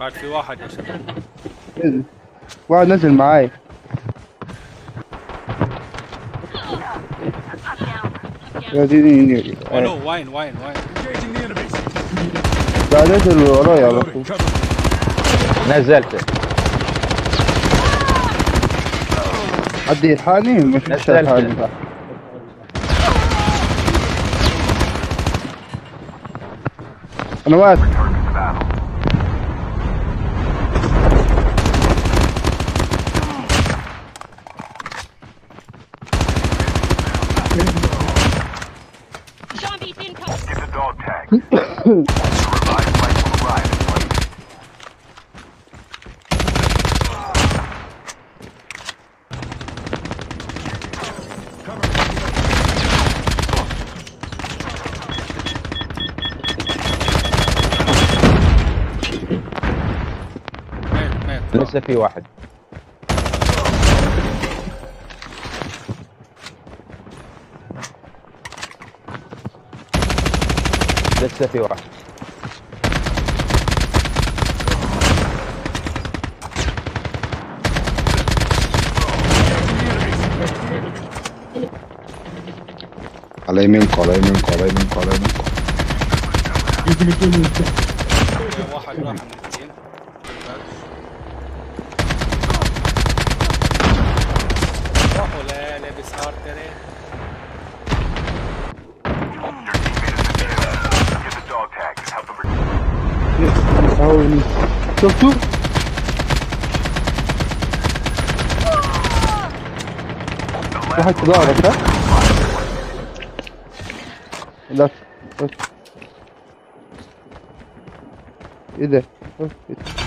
بعد في واحد يا شباب نزل واحد نزل معاي يا ديني ألو وين وين وين the enemies. لا نزل ورايا على طول. نزلته حد يلحقني مش مش نزلت. يلحقني On the west. Zombies incoming. Give the dog. Cover. لسه في واحد. لسه في واحد. على يمينكم على يمينكم على يمينكم على يمينكم. واحد راح return. أهو شفتوا واحد في ظهرك ها لا بس ايه ده بس.